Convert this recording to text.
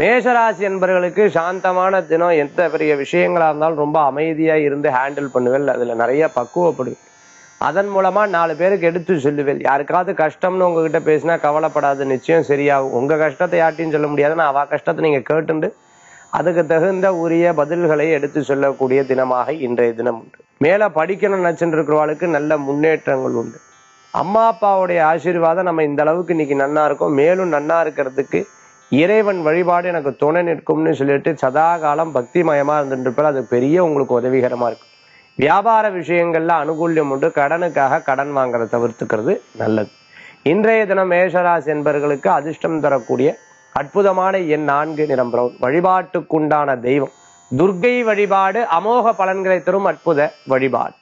மேஷராசி என்பவர்களுக்கு சாந்தமான தினம் எந்த பெரிய விஷயங்களா இருந்தாலும் ரொம்ப அமைதியா இருந்து ஹேண்டில் பண்ணுவேன். அதுல நிறைய பக்குவப்படுவேன். அதன் மூலமா நாலு பேருக்கு எடுத்து சொல்லுவேன். யாருக்காவது கஷ்டம்னு உங்ககிட்ட பேசினா கவலைப்படாது. நிச்சயம் சரியாகும். உங்க கஷ்டத்தை யார்ட்டையும் சொல்ல முடியாது. நான் அவ கஷ்டத்தை நீங்க கேட்டுண்டு அதுக்கு தகுந்த உரிய பதில்களை எடுத்து சொல்லக்கூடிய தினமாக இன்றைய தினம் உண்டு. மேல படிக்கணும் நினைச்சுட்டு இருக்கிறவாளுக்கு நல்ல முன்னேற்றங்கள் உண்டு. அம்மா அப்பாவுடைய ஆசீர்வாதம் நம்ம இந்த அளவுக்கு இன்னைக்கு நன்னா இருக்கோம். மேலும் நன்னா இருக்கிறதுக்கு இறைவன் வழிபாடு எனக்கு துணை நிற்கும்னு சொல்லிட்டு சதா காலம் பக்திமயமா இருந்துட்டு அது பெரிய உங்களுக்கு உதவிகரமா இருக்கும். வியாபார விஷயங்கள்ல அனுகூல்யம் உண்டு. கடனுக்காக கடன் வாங்குறத தவிர்த்துக்கிறது நல்லது. இன்றைய தினம் மேஷராசி என்பவர்களுக்கு அதிர்ஷ்டம் தரக்கூடிய அற்புதமான எண் நான்கு நிறம் பிரவுன் வழிபாட்டுக்குண்டான தெய்வம். துர்க்கை வழிபாடு அமோக பலன்களை தரும் அற்புத வழிபாடு.